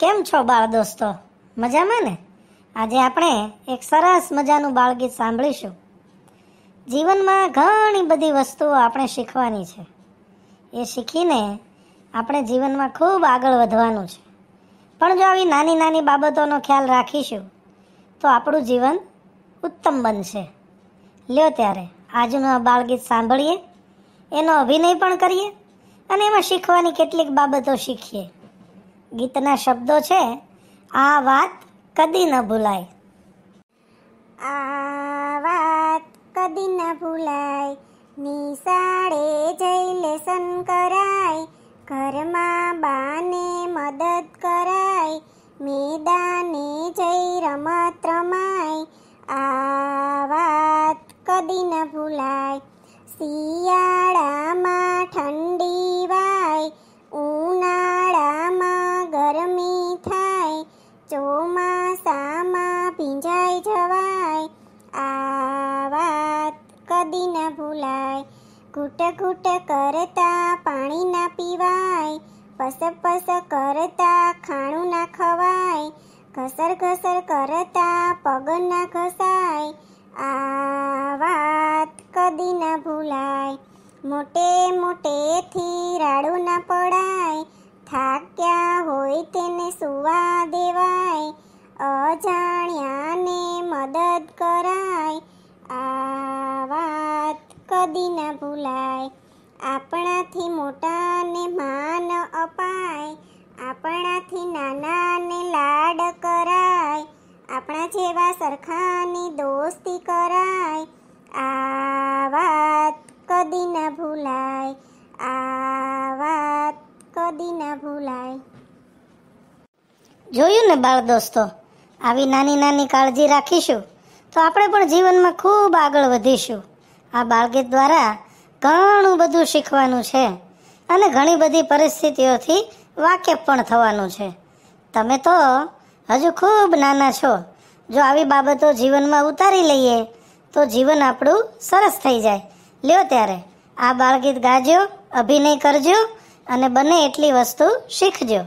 કેમ છો બાળ દોસ્તો? મજામાં ને? આજે આપણે એક સરસ મજાનું બાળગીત સાંભળીશું. જીવનમાં ઘણી બધી વસ્તુઓ આપણે શીખવાની છે. એ શીખીને આપણે જીવનમાં ખૂબ આગળ વધવાનું છે. પણ જો આવી નાની નાની બાબતોનો ખ્યાલ રાખીશું, તો આપણું જીવન ઉત્તમ બનશે. લ્યો ત્યારે આજનું આ બાળગીત સાંભળીએ, એનો અભિનય પણ કરીએ, અને એમાં શીખવાની કેટલીક બાબતો શીખીએ. ગીતના શબ્દો છે, આ વાત કદી ન ભૂલાય. આ વાત કદી ન ભૂલાય. નિશાળે જઈ લેસન કરાય. ઘરમાં બાને મદદ કરાય. મેદાને જઈ રમત રમાય. આ વાત કદી ન ભૂલાય. શિયાળામાં ઠંડી વાય. કદી ન ભૂલાય. ઘૂટ ઘૂટ કરતા પાણી ના પીવાય. પસ પસ કરતા ખાણું ના ખવાય. ઘસર ઘસર કરતા પગ ના ઘસાય. આ વાત કદી ના ભૂલાય. મોટે મોટેથી રાડું ના પડાય. થાક્યા હોય તેને સુવા દેવાય. અજાણ્યાને મદદ કરાય. કદી ના ભૂલાય. આપણાથી મોટાને માન અપાય. આપણાથી નાનાને લાડ કરાય. આપણા જેવા સરખાની દોસ્તી કરાય. આ વાત કદી ના ભૂલાય. આ વાત કદી ના ભૂલાય. જોયું ને બાળ દોસ્તો, આવી નાની નાની કાળજી રાખીશું તો આપણે પણ જીવનમાં ખૂબ આગળ વધીશું. આ બાળગીત દ્વારા ઘણું બધું શીખવાનું છે અને ઘણી બધી પરિસ્થિતિઓથી વાકેફ પણ થવાનું છે. તમે તો હજુ ખૂબ નાના છો. જો આવી બાબતો જીવનમાં ઉતારી લઈએ, તો જીવન આપણું સરસ થઈ જાય. લ્યો ત્યારે આ બાળગીત ગાજો, અભિનય કરજો અને બને એટલી વસ્તુ શીખજો.